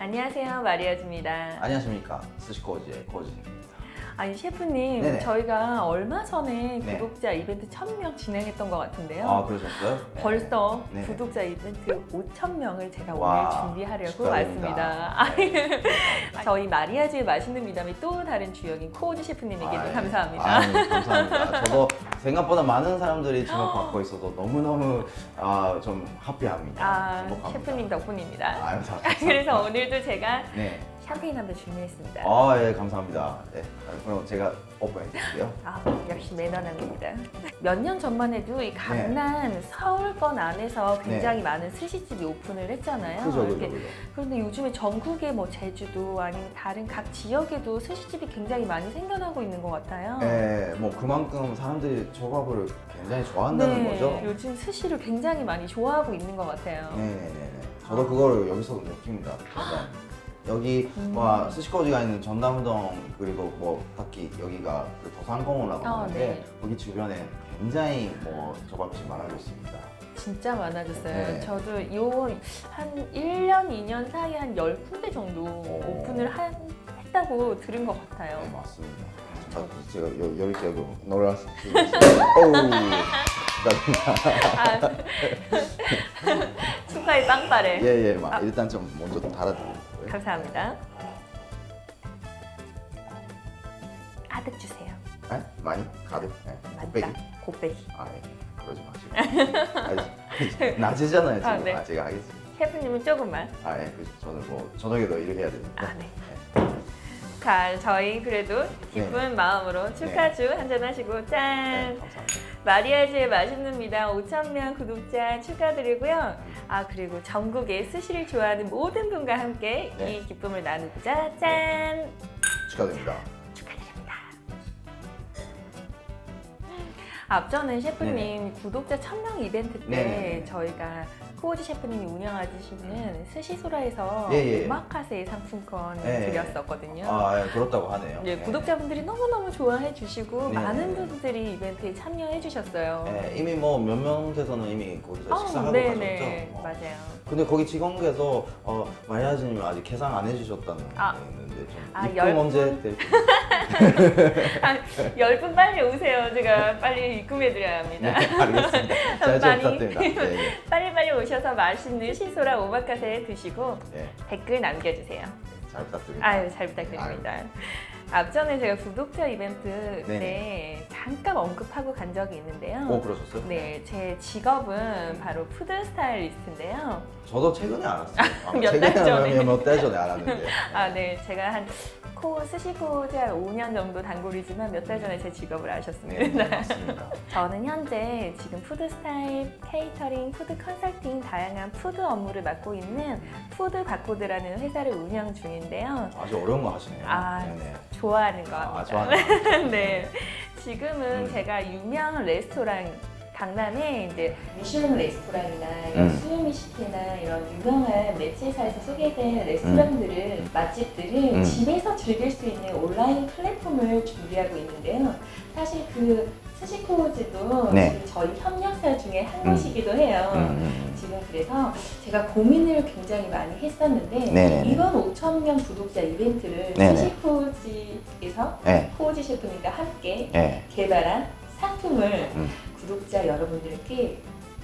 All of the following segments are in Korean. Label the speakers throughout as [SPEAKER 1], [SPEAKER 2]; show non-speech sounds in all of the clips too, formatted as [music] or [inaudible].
[SPEAKER 1] 안녕하세요 마리아즈입니다.
[SPEAKER 2] 안녕하십니까 스시코지의 코지입니다.
[SPEAKER 1] 아니 셰프님
[SPEAKER 2] 네네.
[SPEAKER 1] 저희가 얼마 전에
[SPEAKER 2] 네.
[SPEAKER 1] 구독자 이벤트 1000명 진행했던 것 같은데요.
[SPEAKER 2] 아 그러셨어요? 네.
[SPEAKER 1] 벌써
[SPEAKER 2] 네네.
[SPEAKER 1] 구독자 이벤트 5,000명을 제가
[SPEAKER 2] 와,
[SPEAKER 1] 오늘 준비하려고
[SPEAKER 2] 축하드립니다.
[SPEAKER 1] 왔습니다. 아니, [laughs] 저희 마리아즈의 맛있는 미담의 또 다른 주역인 코오지 셰프님에게도
[SPEAKER 2] 아이,
[SPEAKER 1] 감사합니다.
[SPEAKER 2] 아유, 감사합니다. [laughs] 저도 생각보다 많은 사람들이 주목받고 있어서 너무너무 아, 좀 해피합니다.
[SPEAKER 1] 아,
[SPEAKER 2] 행복합니다.
[SPEAKER 1] 셰프님 덕분입니다.
[SPEAKER 2] 아유, 감사합니다. [laughs]
[SPEAKER 1] 그래서 오늘도 제가
[SPEAKER 2] 네.
[SPEAKER 1] 샴페인 한잔 준비했습니다.
[SPEAKER 2] 아, 예, 감사합니다. 네. 그럼 제가 드릴게요.
[SPEAKER 1] 아, 역시 매너남입니다. 몇 년 전만 해도 이 강남 서울권 안에서 굉장히 많은 스시집이 오픈을 했잖아요.
[SPEAKER 2] 네. 그죠, 그죠, 그죠.
[SPEAKER 1] 그런데 요즘에 전국에 뭐 제주도 아니면 다른 각 지역에도 스시집이 굉장히 많이 생겨나고 있는 것 같아요.
[SPEAKER 2] 네, 뭐 그만큼 사람들이 조밥을 굉장히 좋아한다는
[SPEAKER 1] 네,
[SPEAKER 2] 거죠.
[SPEAKER 1] 요즘 스시를 굉장히 많이 좋아하고 있는 것 같아요.
[SPEAKER 2] 네, 네, 네. 저도 그거를 여기서 느낍니다. 여기
[SPEAKER 1] 음.
[SPEAKER 2] 뭐 스시코지가 있는 전남동 그리고 뭐 특히 여기가 그 도산공원이라고
[SPEAKER 1] 아,
[SPEAKER 2] 하는데
[SPEAKER 1] 네.
[SPEAKER 2] 거기 주변에 굉장히 뭐 조밥집 많아지고 있습니다.
[SPEAKER 1] 진짜 많아졌어요.
[SPEAKER 2] 네.
[SPEAKER 1] 저도 요 한 1년, 2년 사이에 한 10군데 정도 오픈을 한- 했다고 들은 것 같아요.
[SPEAKER 2] 네, 맞습니다. 아, 제가 여, 여기 여기 [laughs] 감사합니다.
[SPEAKER 1] 아, [laughs] 축하의 빵빠레.
[SPEAKER 2] 예, 예, 막
[SPEAKER 1] 아.
[SPEAKER 2] 일단 좀 먼저 달아드리고요.
[SPEAKER 1] 감사합니다. 가득 주세요.
[SPEAKER 2] 네? 많이 가득. 네. 곱빼기.
[SPEAKER 1] 곱빼기.
[SPEAKER 2] 아, 예. 그러지 마시고. [laughs] 낮이잖아요 지금.
[SPEAKER 1] 아,
[SPEAKER 2] 아,
[SPEAKER 1] 네.
[SPEAKER 2] 제가 하겠습니다.
[SPEAKER 1] 셰프님은 조금만.
[SPEAKER 2] 아, 예. 그래서 저는 뭐 저녁에도 일을 해야 되니까.
[SPEAKER 1] 아, 네. 자, 저희 그래도 기쁜 마음으로 축하주 한잔 하시고 짠!
[SPEAKER 2] 네.
[SPEAKER 1] 마리아즈의 맛있는 미담 5,000명 구독자 축하드리고요. 아, 그리고 전국에 스시를 좋아하는 모든 분과 함께
[SPEAKER 2] 네.
[SPEAKER 1] 이 기쁨을 나누자. 짠!
[SPEAKER 2] 축하드립니다.
[SPEAKER 1] 축하드립니다. 앞전에 셰프님 구독자 1000명 이벤트 때
[SPEAKER 2] 네네네.
[SPEAKER 1] 저희가 코오지 셰프님이 운영하시는 스시소라에서
[SPEAKER 2] 예, 예.
[SPEAKER 1] 오마카세 상품권을
[SPEAKER 2] 예, 예.
[SPEAKER 1] 드렸었거든요.
[SPEAKER 2] 아, 예, 그렇다고 하네요.
[SPEAKER 1] 네, 구독자분들이 너무너무 좋아해 주시고
[SPEAKER 2] 네.
[SPEAKER 1] 많은 분들이 이벤트에 참여해 주셨어요.
[SPEAKER 2] 예, 이미 뭐 몇 명께서는 이미 거기서
[SPEAKER 1] 아,
[SPEAKER 2] 식사하고
[SPEAKER 1] 네네.
[SPEAKER 2] 가셨죠. 어.
[SPEAKER 1] 맞아요.
[SPEAKER 2] 근데 거기 직원께서 어, 마리아즈님 아직 계산 안 해주셨다는
[SPEAKER 1] 아.
[SPEAKER 2] 게 있는데 좀
[SPEAKER 1] 아,
[SPEAKER 2] 입금
[SPEAKER 1] 열
[SPEAKER 2] 언제
[SPEAKER 1] 분? [laughs] 아, 열분 빨리 오세요. 제가 빨리 입금해 드려야 합니다.
[SPEAKER 2] 네, 알겠습니다. [laughs] 잘,
[SPEAKER 1] 많이.
[SPEAKER 2] 부탁드립니다. 예, 예.
[SPEAKER 1] 빨리 빨리 오셔서 맛있는 시소라 오마카세 드시고
[SPEAKER 2] 예,
[SPEAKER 1] 댓글 남겨주세요.
[SPEAKER 2] 잘 부탁드립니다.
[SPEAKER 1] 아유, 잘 부탁드립니다. 앞전에 제가 구독자 이벤트 때
[SPEAKER 2] 네네.
[SPEAKER 1] 잠깐 언급하고 간 적이 있는데요.
[SPEAKER 2] 오, 그러셨어요?
[SPEAKER 1] 네, 제 직업은 바로 food stylist인데요.
[SPEAKER 2] 저도 최근에 알았어요. [laughs] 아,
[SPEAKER 1] 몇달
[SPEAKER 2] 최근에
[SPEAKER 1] 전에.
[SPEAKER 2] 하면 몇달 전에 알았는데. [laughs]
[SPEAKER 1] 아, 네, 제가 한코 스시코지 한 5년 정도 단골이지만 몇 달 전에 제 직업을
[SPEAKER 2] 네,
[SPEAKER 1] 아셨습니다.
[SPEAKER 2] 네, 맞습니다. [laughs]
[SPEAKER 1] 저는 현재 지금 food styling, catering, food 컨설팅 다양한 food 업무를 맡고 있는 푸드 바코드라는 회사를 운영 중인데요.
[SPEAKER 2] 아주 어려운 거 하시네요.
[SPEAKER 1] 아,
[SPEAKER 2] 네네.
[SPEAKER 1] 좋아하는 거
[SPEAKER 2] 아,
[SPEAKER 1] 합니다.
[SPEAKER 2] 좋아하는 [laughs]
[SPEAKER 1] 네. 지금은
[SPEAKER 2] 음.
[SPEAKER 1] 제가 유명 레스토랑 강남에 이제 미슐랭 레스토랑이나
[SPEAKER 2] 음.
[SPEAKER 1] 수유미식회나 이런 유명한 매체사에서 소개된 레스토랑들을 맛집들을
[SPEAKER 2] 음.
[SPEAKER 1] 집에서 즐길 수 있는 온라인 플랫폼을 준비하고 있는데요. 사실 그 스시코우지도
[SPEAKER 2] 네.
[SPEAKER 1] 저희 협력사 중에 한
[SPEAKER 2] 음.
[SPEAKER 1] 곳이기도 해요.
[SPEAKER 2] 음, 음,
[SPEAKER 1] 지금 그래서 제가 고민을 굉장히 많이 했었는데
[SPEAKER 2] 네네네.
[SPEAKER 1] 이번 5천 명 구독자 이벤트를. 스시코지에서
[SPEAKER 2] 음. 네,
[SPEAKER 1] 코오지 셰프님과 함께
[SPEAKER 2] 네.
[SPEAKER 1] 개발한 상품을
[SPEAKER 2] 음.
[SPEAKER 1] 구독자 여러분들께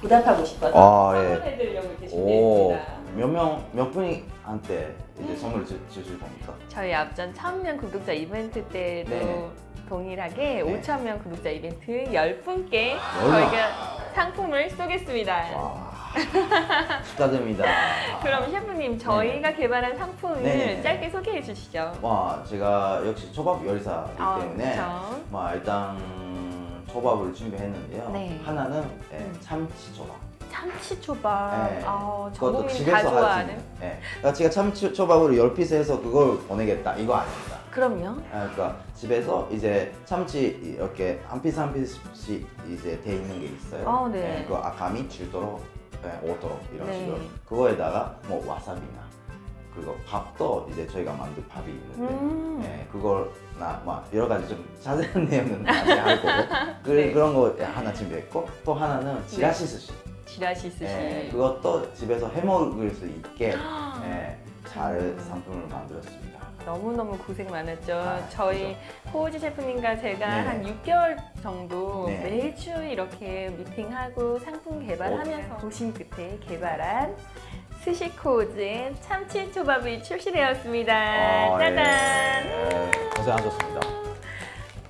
[SPEAKER 1] 보답하고 싶어서
[SPEAKER 2] 아, 예.
[SPEAKER 1] 선물해드리려고 이렇게
[SPEAKER 2] 오,
[SPEAKER 1] 준비했습니다.
[SPEAKER 2] 몇 명, 몇 분이 한테 이제 선물을 주, 주실 겁니까?
[SPEAKER 1] 저희 앞전 1000명 구독자 이벤트 때도
[SPEAKER 2] 네네.
[SPEAKER 1] 동일하게
[SPEAKER 2] 네.
[SPEAKER 1] 5,000명 구독자 이벤트 10분께
[SPEAKER 2] 얼마?
[SPEAKER 1] 저희가 상품을 쏘겠습니다.
[SPEAKER 2] 와, [laughs] 축하드립니다.
[SPEAKER 1] 그럼 셰프님 저희가 개발한 상품을
[SPEAKER 2] 네네.
[SPEAKER 1] 짧게 소개해 주시죠.
[SPEAKER 2] 와, 제가 역시 초밥 요리사이기
[SPEAKER 1] 아,
[SPEAKER 2] 때문에
[SPEAKER 1] 그렇죠.
[SPEAKER 2] 뭐 일단 초밥을 준비했는데요.
[SPEAKER 1] 네.
[SPEAKER 2] 하나는 예,
[SPEAKER 1] 음.
[SPEAKER 2] 참치 초밥.
[SPEAKER 1] 참치 초밥.
[SPEAKER 2] 네.
[SPEAKER 1] 아,
[SPEAKER 2] 그것도
[SPEAKER 1] 다
[SPEAKER 2] 집에서
[SPEAKER 1] 좋아하는.
[SPEAKER 2] 하지. 예. 그러니까 제가 참치 초밥을 10 piece 해서 그걸 보내겠다. 이거 아닙니다.
[SPEAKER 1] 그럼요.
[SPEAKER 2] 아, 그러니까 집에서 이제 참치 이렇게 한 piece 한 piece씩 이제 돼 있는 게 있어요.
[SPEAKER 1] 아, 네.
[SPEAKER 2] 예, 그 아까미, 주도로, 예, 오도록 이런
[SPEAKER 1] 네.
[SPEAKER 2] 식으로. 그거에다가 뭐 와사비나 그리고 밥도 이제 저희가 만든 밥이 있는데
[SPEAKER 1] 음.
[SPEAKER 2] 예, 그걸나 뭐 여러 가지 좀 자세한 [laughs] 내용은 나중에 할 거고 그,
[SPEAKER 1] 네.
[SPEAKER 2] 그런 거 하나 준비했고 또 하나는 지라시 스시.
[SPEAKER 1] 지라시 스시.
[SPEAKER 2] 예, 그것도 집에서 해 먹을 수 있게
[SPEAKER 1] 아. [gasps]
[SPEAKER 2] 예, 잘
[SPEAKER 1] 음.
[SPEAKER 2] 상품을 만들었습니다.
[SPEAKER 1] 너무너무 고생 많았죠.
[SPEAKER 2] 아,
[SPEAKER 1] 저희 호우지 셰프님과 제가
[SPEAKER 2] 네.
[SPEAKER 1] 한 6개월 정도
[SPEAKER 2] 네.
[SPEAKER 1] 매주 이렇게 미팅하고 상품 개발하면서 고심 끝에 개발한 스시코즈의 참치 초밥이 출시되었습니다.
[SPEAKER 2] 아,
[SPEAKER 1] 짜잔!
[SPEAKER 2] 예, 예, 고생하셨습니다.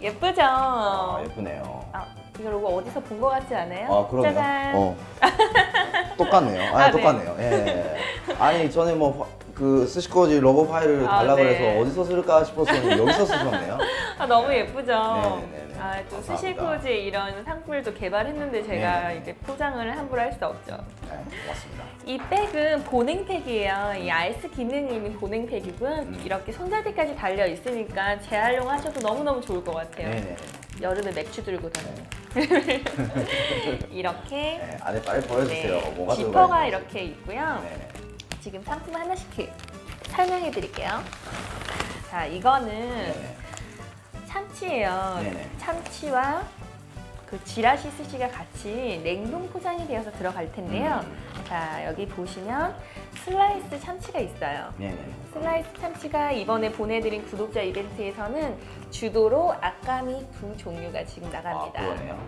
[SPEAKER 1] 예쁘죠?
[SPEAKER 2] 아, 예쁘네요.
[SPEAKER 1] 아, 이거 로고 어디서 본 것 같지 않아요?
[SPEAKER 2] 아, 그러네요.
[SPEAKER 1] 짜잔!
[SPEAKER 2] 어. 똑같네요. 아,
[SPEAKER 1] 아, 네.
[SPEAKER 2] 똑같네요. 예. 아니, 전에 뭐, 그 스시코지 로고 파일을
[SPEAKER 1] 아,
[SPEAKER 2] 달라고
[SPEAKER 1] 네.
[SPEAKER 2] 해서 어디서 쓸까 싶었었는데 여기서 쓰셨네요.
[SPEAKER 1] 아, 너무 예쁘죠?
[SPEAKER 2] 네네네네.
[SPEAKER 1] 아, 또. 스시코즈 이런 상품을 또 개발했는데 제가. 이렇게 포장을 함부로 할 수 없죠.
[SPEAKER 2] 네, 고맙습니다.
[SPEAKER 1] 이 백은 보냉팩이에요. 이 아이스 기능이 있는 보냉팩이고요.
[SPEAKER 2] 음.
[SPEAKER 1] 이렇게 손잡이까지 달려 있으니까 재활용하셔도 너무너무 좋을 것 같아요.
[SPEAKER 2] 네네.
[SPEAKER 1] 여름에 맥주 들고 다니는. [laughs] 이렇게
[SPEAKER 2] 네, 안에 빨리 보여주세요.
[SPEAKER 1] 네, 지퍼가. 이렇게 있고요.
[SPEAKER 2] 네네.
[SPEAKER 1] 지금 상품 하나씩 설명해 드릴게요. 자, 이거는
[SPEAKER 2] 네네.
[SPEAKER 1] 참치예요.
[SPEAKER 2] 네네.
[SPEAKER 1] 참치와 그 지라시 스시가 같이 냉동 포장이 되어서 들어갈 텐데요.
[SPEAKER 2] 음.
[SPEAKER 1] 자, 여기 보시면 슬라이스 참치가 있어요.
[SPEAKER 2] 네네.
[SPEAKER 1] 슬라이스 참치가 이번에 보내드린 구독자 이벤트에서는 주도로 아까미 두 종류가 지금 나갑니다.
[SPEAKER 2] 아.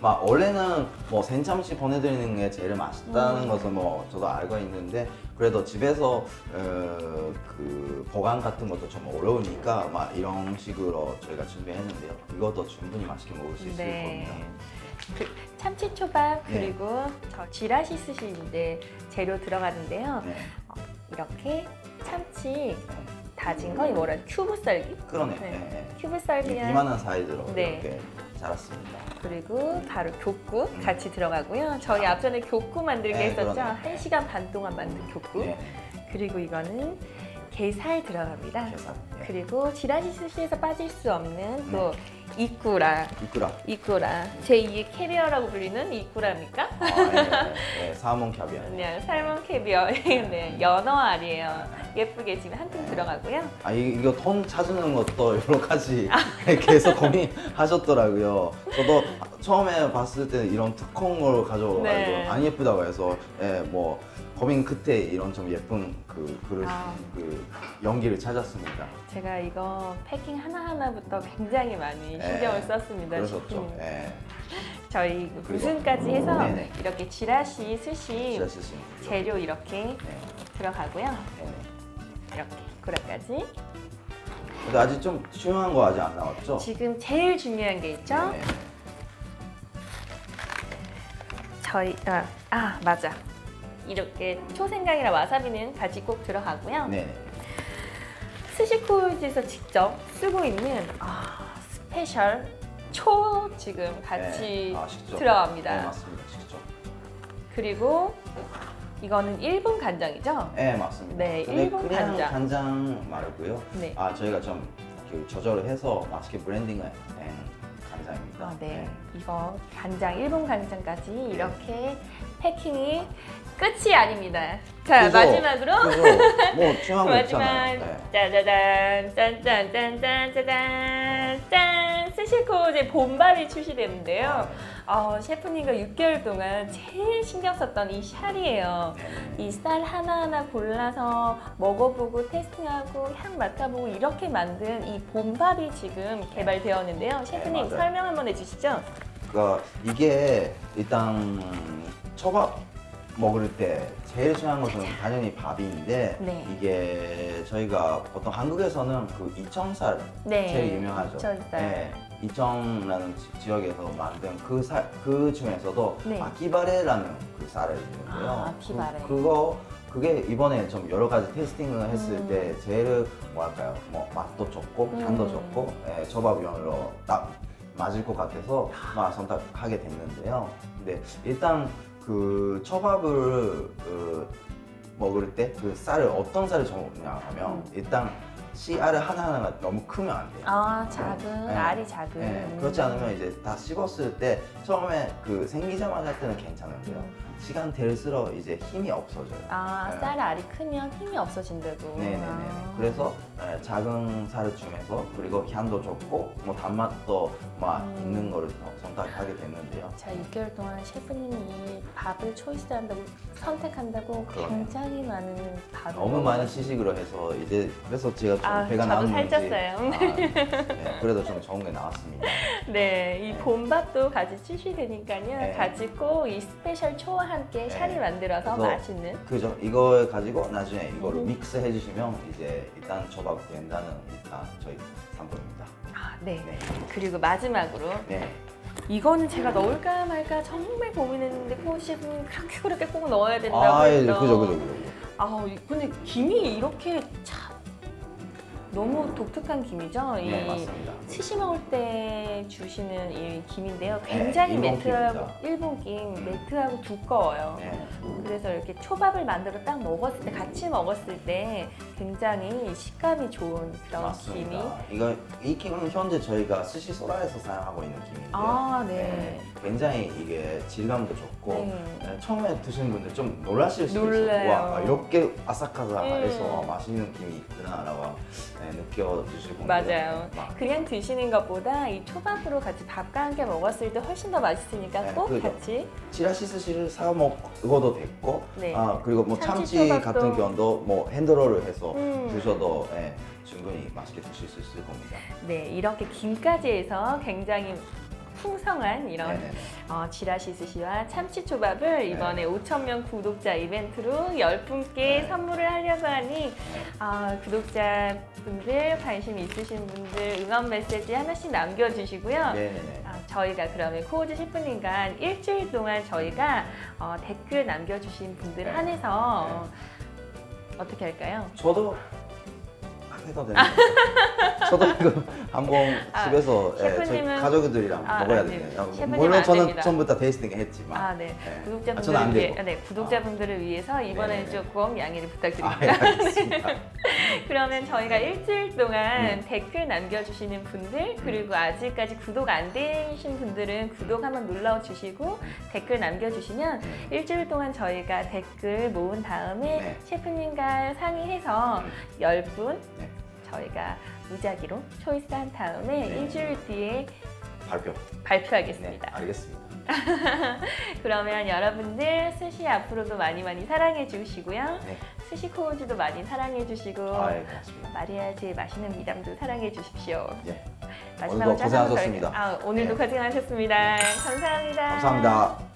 [SPEAKER 2] 막 원래는 뭐 생참치 보내드리는 게 제일 맛있다는
[SPEAKER 1] 음.
[SPEAKER 2] 것은 뭐 저도 알고 있는데 그래도 집에서 어, 그 보관 같은 것도 좀 어려우니까 막 이런 식으로 저희가 준비했는데요. 이것도 충분히 맛있게 먹을 수 있을 겁니다.
[SPEAKER 1] 그 참치 초밥
[SPEAKER 2] 네.
[SPEAKER 1] 그리고 저 지라시 스시인데 재료 들어가는데요.
[SPEAKER 2] 네.
[SPEAKER 1] 이렇게 참치 다진 거 이거라 큐브 썰기.
[SPEAKER 2] 그러네.
[SPEAKER 1] 네.
[SPEAKER 2] 네. 네.
[SPEAKER 1] 큐브
[SPEAKER 2] 이-
[SPEAKER 1] 썰기랑
[SPEAKER 2] 이만한 사이즈로
[SPEAKER 1] 네.
[SPEAKER 2] 이렇게 잘랐습니다.
[SPEAKER 1] 그리고 바로 교쿠
[SPEAKER 2] 음.
[SPEAKER 1] 같이 들어가고요. 저희 앞전에 교쿠 만들기
[SPEAKER 2] 네,
[SPEAKER 1] 했었죠.
[SPEAKER 2] 그러네요.
[SPEAKER 1] 한 시간 반 동안 만든 교쿠.
[SPEAKER 2] 네.
[SPEAKER 1] 그리고 이거는 게살 들어갑니다.
[SPEAKER 2] 게살. 네.
[SPEAKER 1] 그리고 지라시 스시에서 빠질 수 없는 또 이꾸라.
[SPEAKER 2] 이꾸라.
[SPEAKER 1] 이꾸라. 제2의 캐비어라고 불리는 이꾸라입니까?
[SPEAKER 2] 아, 네, 네, 네. salmon caviar.
[SPEAKER 1] 그냥 salmon caviar. [laughs] [laughs] 네, 연어 알이에요. 예쁘게 지금 한 통 들어가고요.
[SPEAKER 2] 아 이, 이거 통 찾는 것도 [laughs] 여러 가지 계속 고민하셨더라고요. 저도 처음에 봤을 때 이런 통을 가져와가지고
[SPEAKER 1] 네.
[SPEAKER 2] 안 예쁘다고 해서 예, 뭐 고민 끝에 이런 좀 예쁜 그 그릇
[SPEAKER 1] 아.
[SPEAKER 2] 그 연기를 찾았습니다.
[SPEAKER 1] 제가 이거 패킹 하나하나부터 굉장히 많이
[SPEAKER 2] 네.
[SPEAKER 1] 신경을 썼습니다.
[SPEAKER 2] 그러셨죠.
[SPEAKER 1] 셰프님.
[SPEAKER 2] 예.
[SPEAKER 1] 저희 무슨까지 해서
[SPEAKER 2] 네네.
[SPEAKER 1] 이렇게 지라시 스시
[SPEAKER 2] 쓰신
[SPEAKER 1] 재료 이렇게
[SPEAKER 2] 네.
[SPEAKER 1] 들어가고요.
[SPEAKER 2] 네.
[SPEAKER 1] 이렇게 구라까지.
[SPEAKER 2] 근데 아직 좀 중요한 거 아직 안 나왔죠?
[SPEAKER 1] 지금 제일 중요한 게 있죠.
[SPEAKER 2] 네.
[SPEAKER 1] 저희 아, 아 맞아. 이렇게 초생강이랑 와사비는 같이 꼭 들어가고요.
[SPEAKER 2] 네. 네.
[SPEAKER 1] 스시코우지에서 직접 쓰고 있는 아, special 초 지금 같이
[SPEAKER 2] 네. 아.
[SPEAKER 1] 들어갑니다.
[SPEAKER 2] 네, 맞습니다. 식초.
[SPEAKER 1] 그리고 이거는 일본 간장이죠?
[SPEAKER 2] 네, 맞습니다.
[SPEAKER 1] 네, 일본 간장.
[SPEAKER 2] 간장 말고요.
[SPEAKER 1] 네.
[SPEAKER 2] 아 저희가 좀그 조절을 해서 맛있게 blending을 한 간장입니다.
[SPEAKER 1] 아, 네. 이거 간장, 일본 간장까지 이렇게 패킹이 끝이 아닙니다. 자,
[SPEAKER 2] 그죠?
[SPEAKER 1] 마지막으로
[SPEAKER 2] 그죠? 뭐 [laughs]
[SPEAKER 1] 마지막
[SPEAKER 2] 있잖아요. 네.
[SPEAKER 1] 짜자잔 짠짠짠짠 짜잔 짠 스시코즈의 본밥이 출시되는데요. 어, 셰프님과 6개월 동안 제일 신경 썼던 이 샬이에요.
[SPEAKER 2] 네.
[SPEAKER 1] 이쌀 하나하나 골라서 먹어보고 테스팅하고 향 맡아보고 이렇게 만든 이 본밥이 지금 개발되었는데요. 셰프님
[SPEAKER 2] 맞아요.
[SPEAKER 1] 설명 한번 해주시죠.
[SPEAKER 2] 그러니까 이게 일단 초밥 먹을 때 제일 중요한 것은 당연히 밥인데
[SPEAKER 1] 네.
[SPEAKER 2] 이게 저희가 보통 한국에서는 그 이청살
[SPEAKER 1] 네.
[SPEAKER 2] 제일 유명하죠.
[SPEAKER 1] 이청살.
[SPEAKER 2] 네, 이청라는 지- 지역에서 만든 그 살, 그 중에서도
[SPEAKER 1] 네.
[SPEAKER 2] 아키바레라는 그 쌀을 있는데요.
[SPEAKER 1] 아, 아키바레.
[SPEAKER 2] 그, 그거 그게 이번에 좀 여러 가지 테스팅을 했을
[SPEAKER 1] 음.
[SPEAKER 2] 때 제일 뭐랄까요, 뭐 맛도 좋고 향도
[SPEAKER 1] 음.
[SPEAKER 2] 좋고 예, 초밥용으로 딱 맞을 것 같아서 막 선택하게 됐는데요. 근데 일단 그 초밥을 그 먹을 때 그 쌀을 어떤 쌀을 정하냐 하면
[SPEAKER 1] 음.
[SPEAKER 2] 일단 씨알을 하나하나가 너무 크면 안 돼요.
[SPEAKER 1] 아 작은
[SPEAKER 2] 네.
[SPEAKER 1] 알이 작은.
[SPEAKER 2] 네, 그렇지 않으면 이제 다 씹었을 때 처음에 그 생기자마자 할 때는 괜찮은데요. 시간 될수록 이제 힘이 없어져요.
[SPEAKER 1] 아,
[SPEAKER 2] 네.
[SPEAKER 1] 쌀 알이 크면 힘이 없어진다고.
[SPEAKER 2] 네네네.
[SPEAKER 1] 아.
[SPEAKER 2] 그래서 에, 작은 쌀을 주면서 그리고 향도 좋고 뭐 단맛도 막
[SPEAKER 1] 음.
[SPEAKER 2] 있는 거를 더 선택하게 됐는데요.
[SPEAKER 1] 자, 6개월 동안 셰프님이 밥을 choice한다고 선택한다고
[SPEAKER 2] 그러네요.
[SPEAKER 1] 굉장히 많은 밥을
[SPEAKER 2] 너무 많은 시식으로 해서 이제 그래서 제가 좀
[SPEAKER 1] 아,
[SPEAKER 2] 배가
[SPEAKER 1] 저도
[SPEAKER 2] 나왔는지
[SPEAKER 1] 살쪘어요.
[SPEAKER 2] 아, 네, 그래도 좀 좋은 게 나왔습니다. [laughs]
[SPEAKER 1] 네, 이 봄밥도 같이 출시되니까요.
[SPEAKER 2] 네.
[SPEAKER 1] 꼭 이 special 초와 함께
[SPEAKER 2] 네.
[SPEAKER 1] 샤리 만들어서
[SPEAKER 2] 그래서
[SPEAKER 1] 맛있는.
[SPEAKER 2] 그죠? 이거 가지고 나중에 이거를
[SPEAKER 1] 음.
[SPEAKER 2] 믹스 해 주시면 이제 일단 초밥 된다는 일단 저희 상품입니다.
[SPEAKER 1] 아, 네.
[SPEAKER 2] 네.
[SPEAKER 1] 그리고 마지막으로
[SPEAKER 2] 네.
[SPEAKER 1] 이거는 제가 넣을까 말까 정말 고민했는데 코 셰프님 그렇게 그렇게 꼭 넣어야 된다고
[SPEAKER 2] 아, 예, 그죠, 그죠, 그죠.
[SPEAKER 1] 아, 근데 김이 이렇게 참 너무 독특한 김이죠.
[SPEAKER 2] 네,
[SPEAKER 1] 이
[SPEAKER 2] 맞습니다.
[SPEAKER 1] 스시 먹을 때 주시는 이 김인데요. 굉장히
[SPEAKER 2] 네,
[SPEAKER 1] 매트하고. 일본 김 매트하고 두꺼워요.
[SPEAKER 2] 네.
[SPEAKER 1] 그래서 이렇게 초밥을 만들어 딱 먹었을 때 같이 먹었을 때 굉장히 식감이 좋은 그런 김이
[SPEAKER 2] 맞습니다. 이거 이 김은 현재 저희가 스시 소라에서 사용하고 있는 김인데요.
[SPEAKER 1] 아, 네.
[SPEAKER 2] 굉장히 이게 질감도 좋고
[SPEAKER 1] 네.
[SPEAKER 2] 네, 처음에 드시는 분들 좀 놀라실 수도. 있어요. 와 이렇게 아삭아삭해서
[SPEAKER 1] 음.
[SPEAKER 2] 맛있는 김이 있구나라고 네, 느껴주실 분들
[SPEAKER 1] 맞아요.
[SPEAKER 2] 막
[SPEAKER 1] 그냥 드시는 것보다 이 초밥으로 같이 밥과 함께 먹었을 때 훨씬 더 맛있으니까
[SPEAKER 2] 네,
[SPEAKER 1] 꼭
[SPEAKER 2] 그죠.
[SPEAKER 1] 같이
[SPEAKER 2] 치라시 스시를 사 먹어도 됐고
[SPEAKER 1] 네.
[SPEAKER 2] 아 그리고 뭐
[SPEAKER 1] 참치
[SPEAKER 2] 참치. 같은 경우도 뭐 핸드롤을 해서
[SPEAKER 1] 음.
[SPEAKER 2] 드셔도 예, 충분히 맛있게 드실 수 있을 겁니다.
[SPEAKER 1] 네 이렇게 김까지 해서 굉장히 풍성한 이런
[SPEAKER 2] 네네네.
[SPEAKER 1] 어, 지라시 스시와 참치 초밥을 이번에 5천 명 구독자 이벤트로 10분께
[SPEAKER 2] 네.
[SPEAKER 1] 선물을 하려고 하니 아, 구독자분들 관심 있으신 분들 응원 메시지 하나씩 남겨주시고요.
[SPEAKER 2] 네네네.
[SPEAKER 1] 아, 저희가 그러면 코우즈 셰프님과 일주일 동안 저희가 어, 댓글 남겨주신 분들
[SPEAKER 2] 네.
[SPEAKER 1] 한해서 어, 어떻게 할까요?
[SPEAKER 2] 저도 안 해도 되는 [laughs] 저도 이거 한번
[SPEAKER 1] 아,
[SPEAKER 2] 집에서 예, 저희
[SPEAKER 1] 셰프님은-
[SPEAKER 2] 가족들이랑
[SPEAKER 1] 아,
[SPEAKER 2] 먹어야. 돼요.
[SPEAKER 1] 셰프님은
[SPEAKER 2] 물론
[SPEAKER 1] 안
[SPEAKER 2] 저는
[SPEAKER 1] 됩니다.
[SPEAKER 2] 전부터 테이스팅 했지만
[SPEAKER 1] 아, 네.
[SPEAKER 2] 예. 아, 저는
[SPEAKER 1] 구독자분들을
[SPEAKER 2] 안
[SPEAKER 1] 위해,
[SPEAKER 2] 되고.
[SPEAKER 1] 네, 구독자분들을 위해서 이번에는
[SPEAKER 2] 네네네.
[SPEAKER 1] 조금 양해를
[SPEAKER 2] 아,
[SPEAKER 1] 부탁드립니다.
[SPEAKER 2] 예, 알겠습니다. [laughs]
[SPEAKER 1] 그러면 저희가 일주일 동안
[SPEAKER 2] 음.
[SPEAKER 1] 댓글 남겨주시는 분들 그리고 아직까지 구독 안 되신 분들은 구독 한번 눌러 주시고 댓글 남겨주시면
[SPEAKER 2] 음.
[SPEAKER 1] 일주일 동안 저희가 댓글 모은 다음에
[SPEAKER 2] 네.
[SPEAKER 1] 셰프님과 상의해서 10분
[SPEAKER 2] 네.
[SPEAKER 1] 저희가 무작위로 초이스한 다음에
[SPEAKER 2] 네.
[SPEAKER 1] 일주일 뒤에
[SPEAKER 2] 발표. 네,
[SPEAKER 1] 발표하겠습니다.
[SPEAKER 2] 알겠습니다. [laughs]
[SPEAKER 1] 그러면 여러분들 스시 앞으로도 많이 많이 사랑해 주시고요.
[SPEAKER 2] 네.
[SPEAKER 1] 스시 코우즈도 많이 사랑해 주시고
[SPEAKER 2] 아, 예, 고맙습니다.
[SPEAKER 1] 마리아즈의 맛있는 미담도 사랑해 주십시오.
[SPEAKER 2] 예.
[SPEAKER 1] 마지막으로
[SPEAKER 2] 고생하셨습니다.
[SPEAKER 1] 아, 오늘도
[SPEAKER 2] 네.
[SPEAKER 1] 고생하셨습니다. 감사합니다.
[SPEAKER 2] 감사합니다.